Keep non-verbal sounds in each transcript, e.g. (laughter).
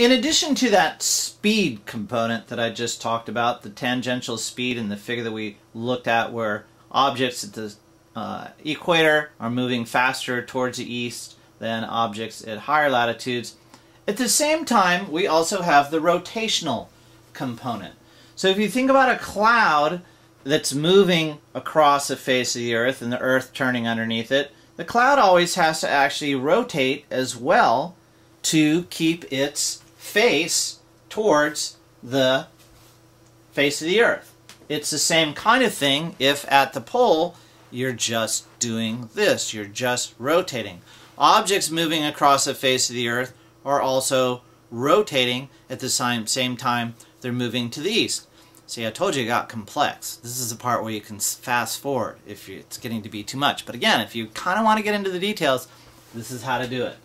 in addition to that speed component that I just talked about, the tangential speed and the figure that we looked at where objects at the uh, equator are moving faster towards the east than objects at higher latitudes. At the same time, we also have the rotational component. So if you think about a cloud that's moving across the face of the earth and the earth turning underneath it, the cloud always has to actually rotate as well to keep its face towards the face of the earth. It's the same kind of thing if at the pole you're just doing this, you're just rotating. Objects moving across the face of the earth are also rotating at the same, same time they're moving to the east. See, I told you it got complex. This is the part where you can fast forward if it's getting to be too much. But again, if you kind of want to get into the details, this is how to do it.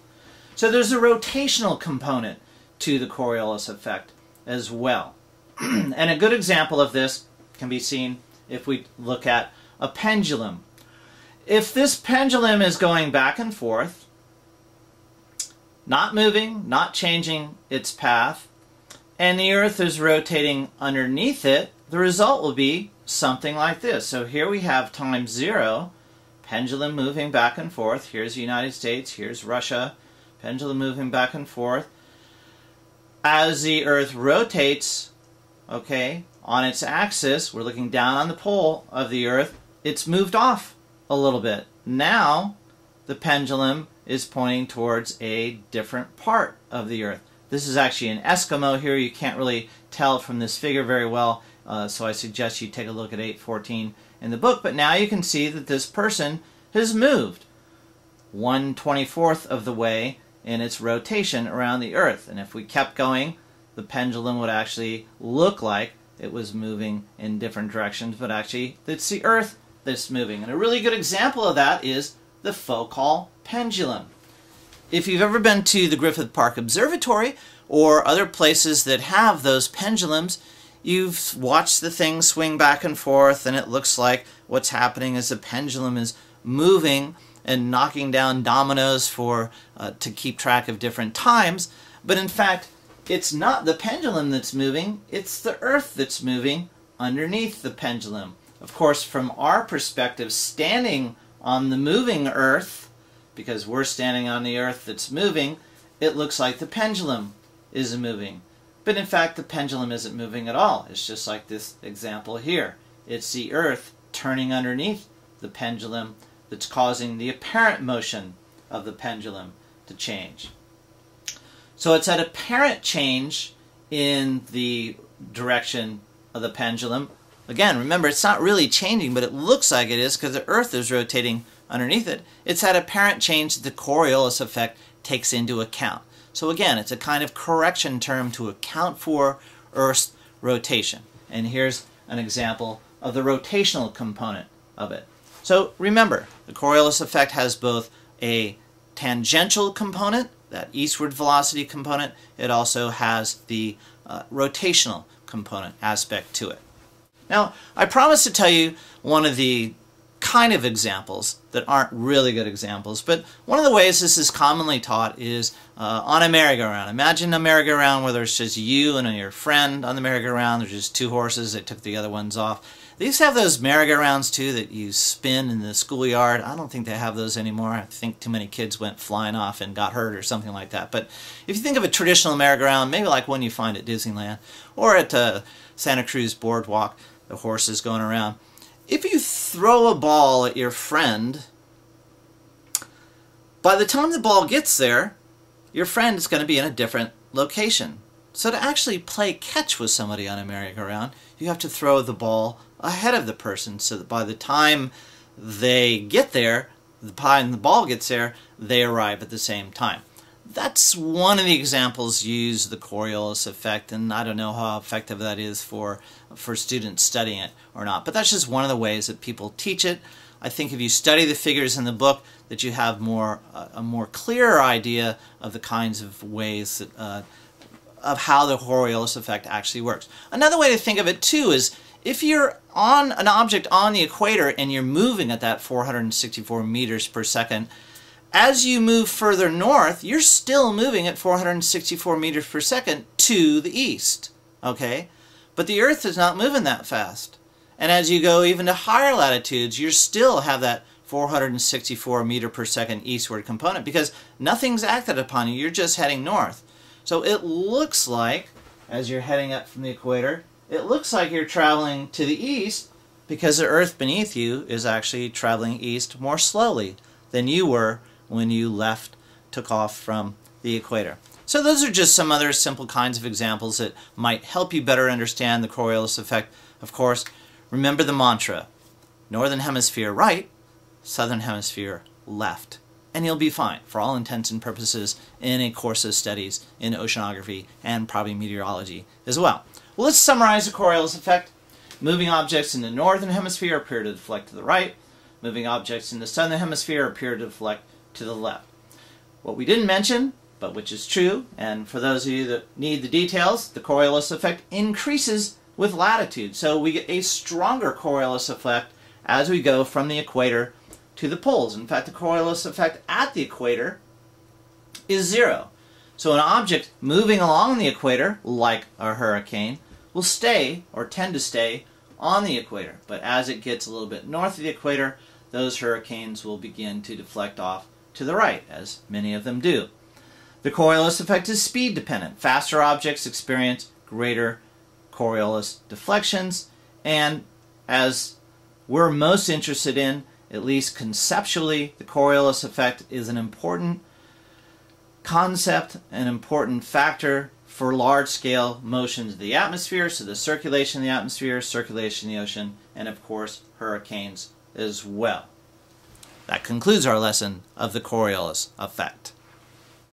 So there's a rotational component to the Coriolis effect as well. (clears throat) and a good example of this can be seen if we look at a pendulum. If this pendulum is going back and forth, not moving, not changing its path, and the Earth is rotating underneath it, the result will be something like this. So here we have time zero, pendulum moving back and forth. Here's the United States, here's Russia, pendulum moving back and forth. As the Earth rotates, okay, on its axis, we're looking down on the pole of the Earth, it's moved off a little bit. Now, the pendulum is pointing towards a different part of the Earth. This is actually an Eskimo here. You can't really tell from this figure very well, uh, so I suggest you take a look at 814 in the book. But now you can see that this person has moved 1 24th of the way in its rotation around the Earth. And if we kept going, the pendulum would actually look like it was moving in different directions, but actually it's the Earth that's moving. And a really good example of that is the Foucault pendulum. If you've ever been to the Griffith Park Observatory or other places that have those pendulums, you've watched the thing swing back and forth and it looks like what's happening is the pendulum is moving and knocking down dominoes for uh, to keep track of different times but in fact it's not the pendulum that's moving it's the earth that's moving underneath the pendulum of course from our perspective standing on the moving earth because we're standing on the earth that's moving, it looks like the pendulum is moving. But in fact, the pendulum isn't moving at all. It's just like this example here. It's the earth turning underneath the pendulum that's causing the apparent motion of the pendulum to change. So it's at apparent change in the direction of the pendulum. Again, remember, it's not really changing, but it looks like it is because the earth is rotating underneath it, it's that apparent change that the Coriolis effect takes into account. So again, it's a kind of correction term to account for Earth's rotation. And here's an example of the rotational component of it. So remember, the Coriolis effect has both a tangential component, that eastward velocity component, it also has the uh, rotational component aspect to it. Now, I promised to tell you one of the kind of examples that aren't really good examples. But one of the ways this is commonly taught is uh, on a merry-go-round. Imagine a merry-go-round where there's just you and your friend on the merry-go-round. There's just two horses. They took the other ones off. They used to have those merry-go-rounds too that you spin in the schoolyard. I don't think they have those anymore. I think too many kids went flying off and got hurt or something like that. But if you think of a traditional merry-go-round, maybe like one you find at Disneyland or at uh, Santa Cruz Boardwalk, the horses going around if you throw a ball at your friend, by the time the ball gets there, your friend is going to be in a different location. So to actually play catch with somebody on a merry-go-round, you have to throw the ball ahead of the person so that by the time they get there, the pie and the ball gets there, they arrive at the same time that's one of the examples use the Coriolis effect, and I don't know how effective that is for for students studying it or not. But that's just one of the ways that people teach it. I think if you study the figures in the book, that you have more uh, a more clearer idea of the kinds of ways that, uh, of how the Coriolis effect actually works. Another way to think of it too is if you're on an object on the equator and you're moving at that 464 meters per second, as you move further north, you're still moving at 464 meters per second to the east. Okay? But the Earth is not moving that fast. And as you go even to higher latitudes, you still have that 464 meter per second eastward component because nothing's acted upon you. You're just heading north. So it looks like, as you're heading up from the equator, it looks like you're traveling to the east because the Earth beneath you is actually traveling east more slowly than you were when you left, took off from the equator. So those are just some other simple kinds of examples that might help you better understand the Coriolis effect. Of course, remember the mantra, Northern Hemisphere right, Southern Hemisphere left. And you'll be fine, for all intents and purposes, in a course of studies in oceanography and probably meteorology as well. Well, let's summarize the Coriolis effect. Moving objects in the northern hemisphere appear to deflect to the right. Moving objects in the southern hemisphere appear to deflect to the left. What we didn't mention, but which is true, and for those of you that need the details, the Coriolis effect increases with latitude. So we get a stronger Coriolis effect as we go from the equator to the poles. In fact, the Coriolis effect at the equator is zero. So an object moving along the equator, like a hurricane, will stay, or tend to stay, on the equator. But as it gets a little bit north of the equator, those hurricanes will begin to deflect off to the right, as many of them do. The Coriolis effect is speed dependent. Faster objects experience greater Coriolis deflections, and as we're most interested in, at least conceptually, the Coriolis effect is an important concept, an important factor for large-scale motions of the atmosphere, so the circulation of the atmosphere, circulation in the ocean, and of course hurricanes as well. That concludes our lesson of the Coriolis effect.